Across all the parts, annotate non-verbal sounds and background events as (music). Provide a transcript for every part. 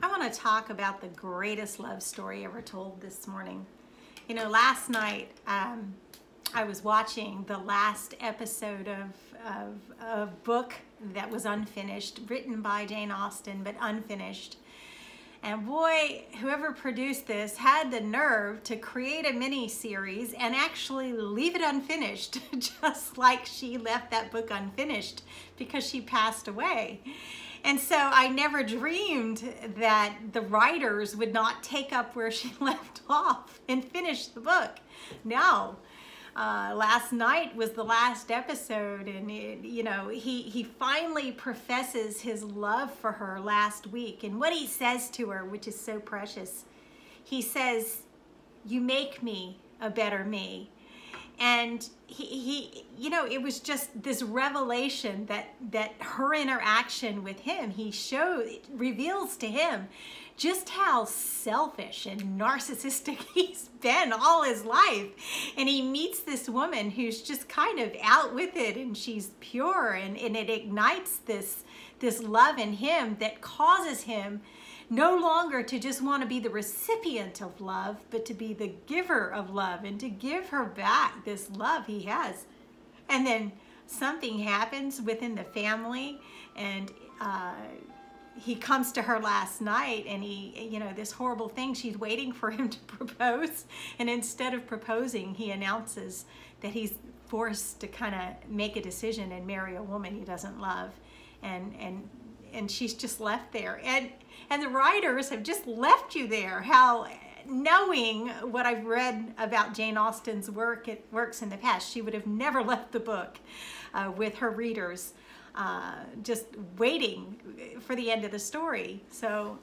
I want to talk about the greatest love story ever told this morning. You know, last night um, I was watching the last episode of, of a book that was unfinished, written by Jane Austen, but unfinished. And boy, whoever produced this had the nerve to create a mini series and actually leave it unfinished, (laughs) just like she left that book unfinished because she passed away. And so I never dreamed that the writers would not take up where she (laughs) left off and finish the book. No. Uh, last night was the last episode and it, you know he he finally professes his love for her last week and what he says to her which is so precious he says you make me a better me and he, he you know it was just this revelation that that her interaction with him he showed reveals to him just how selfish and narcissistic (laughs) he's been all his life. And he meets this woman who's just kind of out with it and she's pure and, and it ignites this this love in him that causes him no longer to just want to be the recipient of love, but to be the giver of love and to give her back this love he has. And then something happens within the family and uh, he comes to her last night and he, you know, this horrible thing, she's waiting for him (laughs) to propose. And instead of proposing, he announces that he's forced to kind of make a decision and marry a woman he doesn't love. And, and and she's just left there. And and the writers have just left you there. How knowing what I've read about Jane Austen's work, it works in the past, she would have never (laughs) left the book uh, with her readers, uh, just waiting for the end of the story. So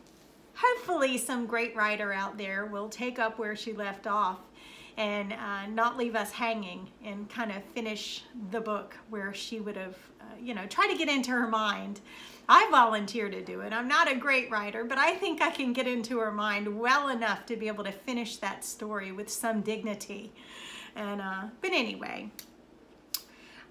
hopefully some great writer out there will take up where she left off and uh, not leave us hanging and kind of finish the book where she would have, uh, you know, try to get into her mind. I volunteer to do it. I'm not a great writer, but I think I can get into her mind well enough to be able to finish that story with some dignity. And uh, But anyway,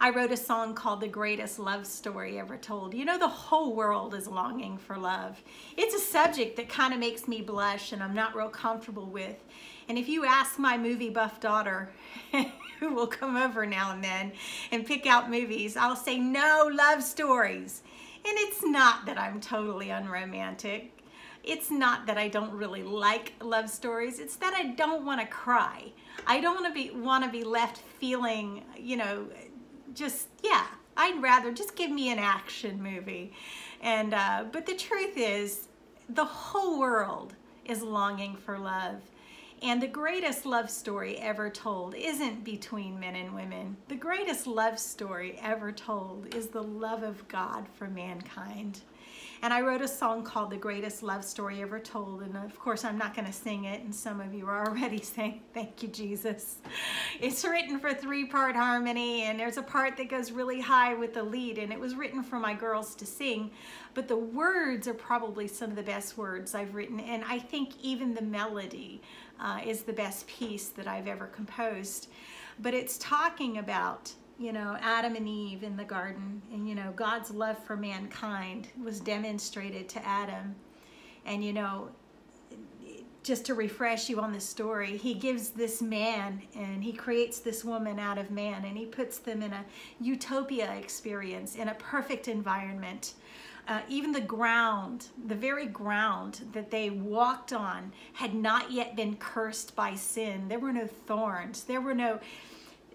I wrote a song called The Greatest Love Story Ever Told. You know, the whole world is longing for love. It's a subject that kind of makes me blush and I'm not real comfortable with. And if you ask my movie buff daughter, (laughs) who will come over now and then and pick out movies, I'll say no love stories. And it's not that I'm totally unromantic. It's not that I don't really like love stories. It's that I don't want to cry. I don't want to be want to be left feeling, you know, just yeah. I'd rather just give me an action movie. And uh, but the truth is, the whole world is longing for love. And the greatest love story ever told isn't between men and women. The greatest love story ever told is the love of God for mankind. And I wrote a song called The Greatest Love Story Ever Told. And of course, I'm not going to sing it. And some of you are already (laughs) saying, Thank you, Jesus. It's written for three part harmony. And there's a part that goes really high with the lead. And it was written for my girls to sing. But the words are probably some of the best words I've written. And I think even the melody uh, is the best piece that I've ever composed. But it's talking about you know, Adam and Eve in the garden, and you know, God's love for mankind was demonstrated to Adam. And you know, just to refresh you on the story, he gives this man and he creates this woman out of man and he puts them in a utopia experience, in a perfect environment. Uh, even the ground, the very ground that they walked on, had not yet been cursed by sin. There were no thorns. There were no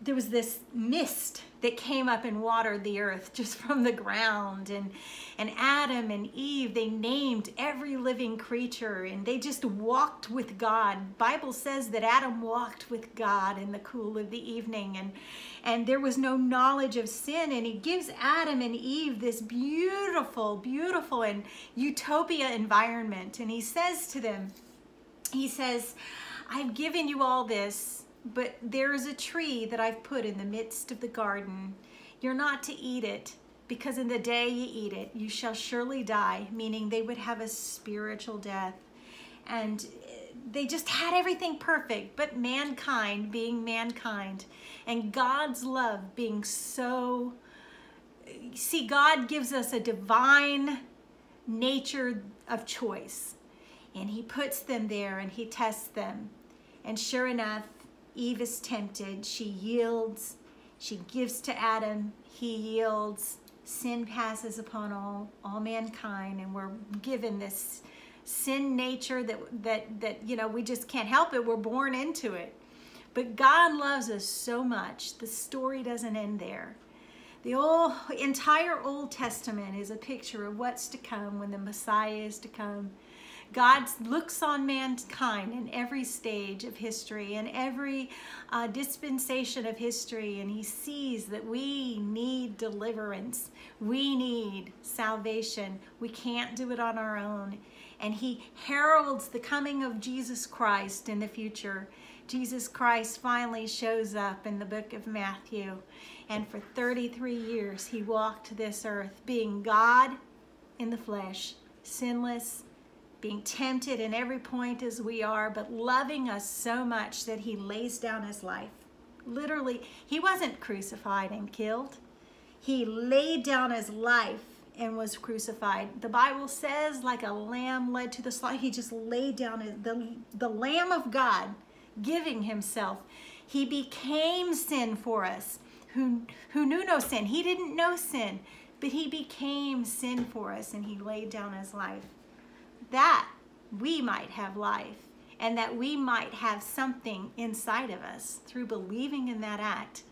there was this mist that came up and watered the earth (laughs) just from the ground. And and Adam and Eve they named every living creature and they just walked with God. Bible says that Adam walked with God in the cool of the evening and and there was no knowledge of sin. And he gives Adam and Eve this beautiful beautiful and utopia environment. And he says to them he says I've given you all this but there is a tree that I've put in the midst of the garden. You're not to eat it, because in the day you eat it, you shall surely die, meaning they would have a spiritual death. And eh, they just had everything perfect, but mankind being mankind and God's love being so. Eh, see, God gives us a divine nature of choice. and he puts them there and he tests them. And sure enough, Eve is tempted. She yields. She gives to Adam. He yields. Sin passes upon all, all mankind, and we're given this sin nature that, that, that, you know, we just can't help it. We're born into it. But God loves us so much. The story doesn't end there. The whole entire Old Testament is a picture of what's to come when the Messiah is to come. God looks on mankind in every stage of history and every uh, dispensation of history, and He sees that we need deliverance. We need salvation. We can't do it on our own. And He heralds the coming of Jesus Christ in the future. Jesus Christ finally shows up in the book of Matthew. And for 33 years, he walked this earth, being God in the flesh, sinless, being tempted in every point as we are, but loving us so much that he lays down his life. Literally, he wasn't crucified and killed. He laid down his life and was crucified. The Bible says, like a lamb led to the slaughter, he just laid down his, the, the Lamb of God giving himself. He became sin for us who, who knew no sin. He didn't know sin, but he became sin for us and he laid down his life. That we might have life and that we might have something inside of us through believing in that act,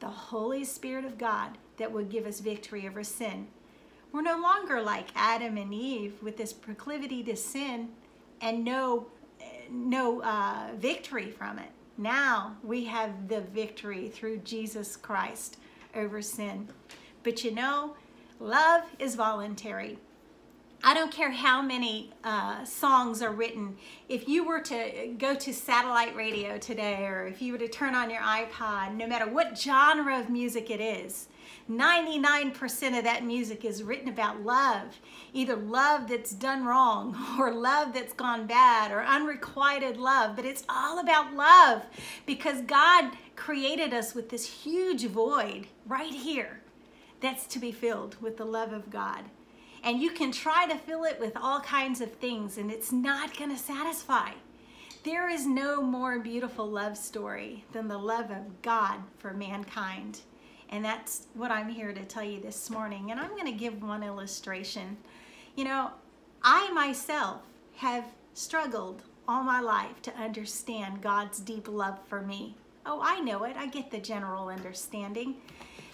the Holy Spirit of God that would give us victory over sin. We're no longer like Adam and Eve with this proclivity to sin and no, no uh, victory from it. Now we have the victory through Jesus Christ over sin. But you know, love is voluntary. I don't care how many uh, songs are written. If you were to go to satellite radio today, or if you were to turn on your iPod, no matter what genre of music it is, 99% of that music is written about love. Either love that's done wrong, (laughs) or love that's gone bad, or unrequited love. But it's all about love because God created us with this huge void right here that's to be filled with the love of God. And you can try to fill it with all kinds of things, and it's not going to satisfy. There is no more beautiful love story than the love of God for mankind. And that's what I'm here to tell you this morning. And I'm going to give one illustration. You know, I myself have struggled all my life to understand God's deep love for me. Oh, I know it. I get the general understanding.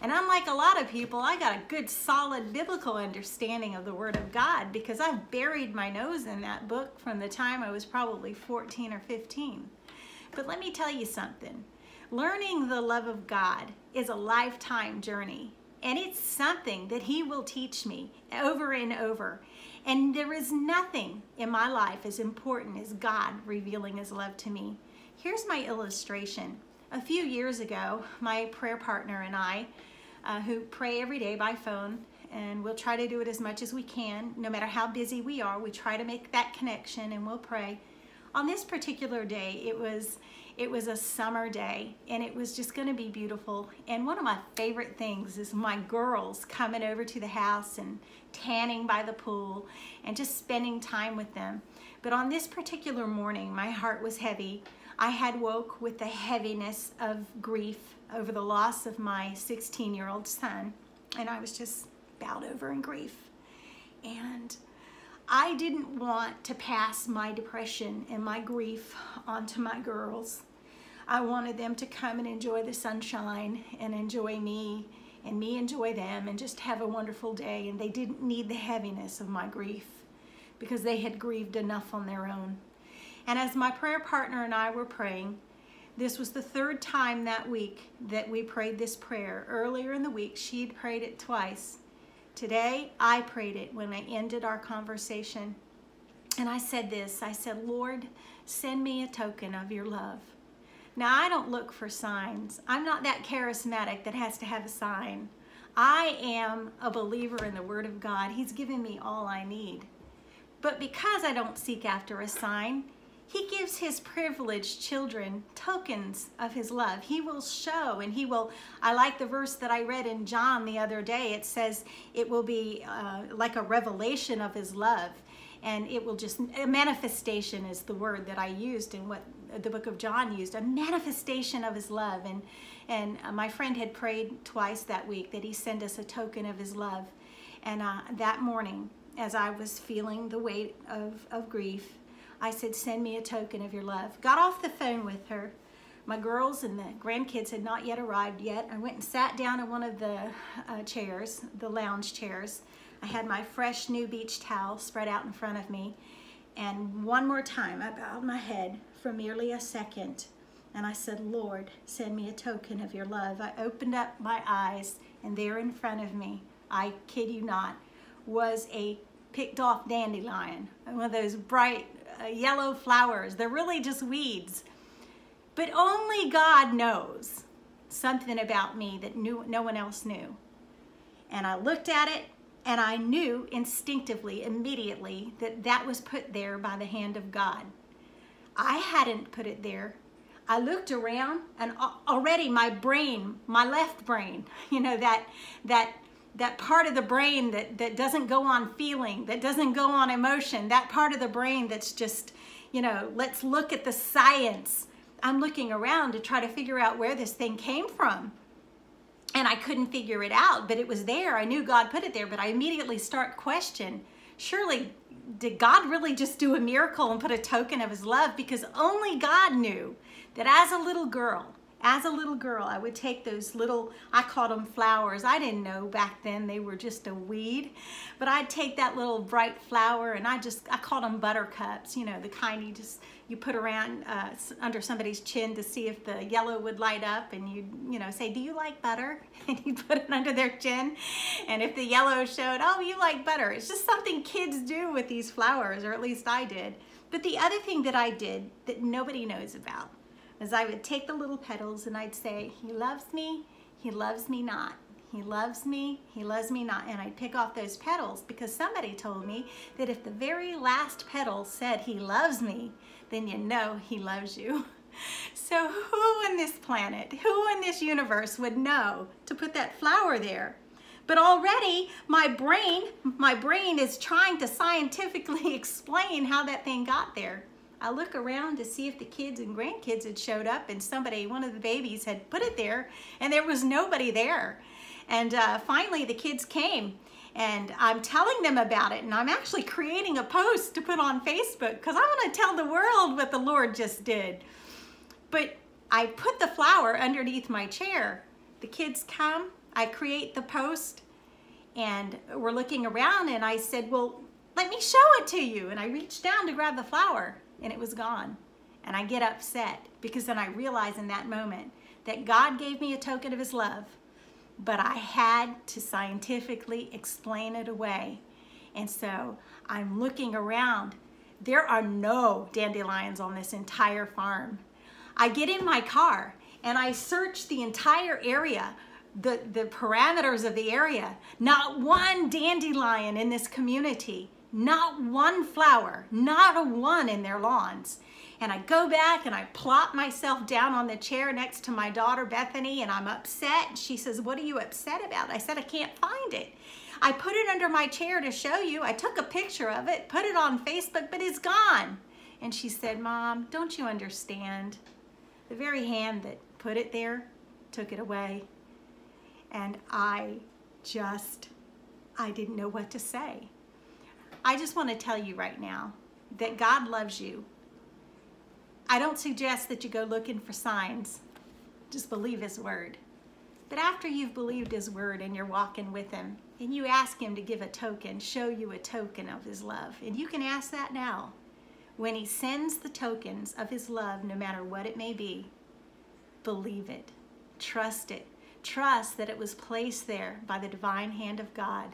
And unlike a lot of people, I got a good solid biblical understanding of the Word of God because I've buried my nose in that book from the time I was probably 14 or 15. But let me tell you something. Learning the love of God is a lifetime journey. And it's something that He will teach me over and over. And there is nothing in my life as important as God revealing His love to me. Here's my illustration. A few years ago, my prayer partner and I uh, who pray every day by phone and we'll try to do it as much as we can. No matter how busy we are, we try to make that connection and we'll pray. On this particular day, it was it was a summer day and it was just going to be beautiful. And one of my favorite things is my girls coming over to the house and tanning by the pool and just spending time with them. But on this particular morning, my heart was heavy. I had woke with the heaviness of grief over the loss of my 16 year old son, and I was just bowed over in grief. And I didn't want to pass my depression and my grief onto my girls. I wanted them to come and enjoy the sunshine and enjoy me and me enjoy them and just have a wonderful day. And they didn't need the heaviness of my grief because they had grieved enough on their own. And as my prayer partner and I were praying, this was the third time that week that we prayed this prayer. Earlier in the week, she'd prayed it twice. Today, I prayed it when I ended our conversation. And I said this I said, Lord, send me a token of your love. Now, I don't look for signs. I'm not that charismatic that has to have a sign. I am a believer in the Word of God. He's given me all I need. But because I don't seek after a sign, he gives his privileged children tokens of his love. He will show and he will, I like the verse that I read in John the other day. It says it will be uh, like a revelation of his love. and it will just a manifestation is the word that I used and what the book of John used a manifestation of his love and and uh, my friend had prayed twice that week that he send us a token of his love and uh, that morning as I was feeling the weight of, of grief I said send me a token of your love got off the phone with her my girls and the grandkids had not yet arrived yet I went and sat down in one of the uh, chairs the lounge chairs I had my fresh new beach towel spread out in front of me. And one more time, I bowed my head for merely a second. And I said, Lord, send me a token of your love. I opened up my eyes, and there in front of me, I kid you not, was a picked off dandelion, one of those bright Uh, yellow flowers. They're really just weeds. But only God knows something about me that knew, no one else knew. And I looked at it and I knew instinctively, immediately, that that was put there by the hand of God. I hadn't put it there. I looked around and already my brain, my left brain, (laughs) you know, that, that, that part of the brain that, that doesn't go on feeling, that doesn't go on emotion, that part of the brain that's just, you know, let's look at the science. I'm looking around to try to figure out where this thing came from and I couldn't figure it out, but it was there. I knew God put it there, but I immediately start question, surely did God really just do a miracle and put a token of his love? Because only God knew that as a little girl, as a little girl, I would take those little, I called them flowers. I didn't know back then they were just a weed, but I'd take that little bright flower and I just, I called them buttercups, you know, the kind you just, you put around uh, under somebody's chin to see if the yellow would light up and you, you know, say, do you like butter? (laughs) And you put it under their chin. And if the yellow showed, oh, you like butter. It's just something kids do with these flowers, or at least I did. But the other thing that I did that nobody knows about is I would take the little petals and I'd say, he loves me, he loves me not. He loves me, he loves me not. And I'd pick off those petals because somebody told me that if the very last petal said he loves me, then you know he loves you. (laughs) So who in this planet, who in this universe would know to put that flower there? But already my brain, my brain is trying to scientifically (laughs) explain how that thing got there. I look around to see if the kids and grandkids had showed up and somebody, one of the babies had put it there and there was nobody there. And uh, finally the kids came and I'm telling them about it and I'm actually creating a post to put on Facebook because I want to tell the world what the Lord just did. But I put the flower underneath my chair. The kids come, I create the post and we're looking around and I said, well, let me show it to you. And I reached down to grab the flower and it was gone. And I get upset because then I realize in that moment that God gave me a token of his love, but I had to scientifically explain it away. And so I'm looking around. There are no dandelions on this entire farm. I get in my car and I search the entire area the, the parameters of the area. Not one dandelion in this community. Not one flower, not a one in their lawns. And I go back and I plop myself down on the chair next to my daughter Bethany and I'm upset. She says, what are you upset about? I said, I can't find it. I put it under my chair to show you. I took a picture of it, put it on Facebook, but it's gone. And she said, Mom, don't you understand? The very hand that put it there took it away. And I just, I didn't know what to say. I just want to tell you right now that God loves you. I don't suggest that you go looking for signs. Just believe his word. But after you've believed his word and you're walking with him and you ask him to give a token, show you a token of his love, and you can ask that now. When he sends the tokens of his love, no matter what it may be, believe it, trust it, trust that it was placed there by the divine hand of God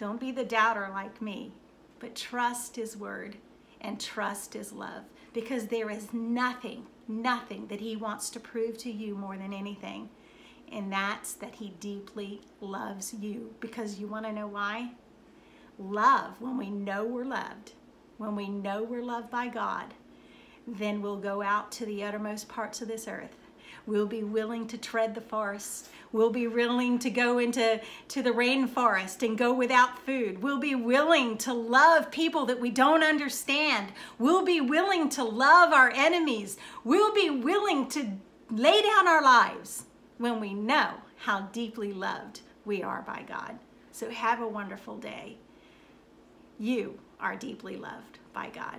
don't be the doubter like me, but trust his word and trust his love because there is nothing, nothing that he wants to prove to you more than anything. And that's that he deeply loves you because you want to know why? Love, when we know we're loved, when we know we're loved by God, then we'll go out to the uttermost parts of this earth. We'll be willing to tread the forest. We'll be willing to go into to the rainforest and go without food. We'll be willing to love people that we don't understand. We'll be willing to love our enemies. We'll be willing to lay down our lives when we know how deeply loved we are by God. So have a wonderful day. You are deeply loved by God.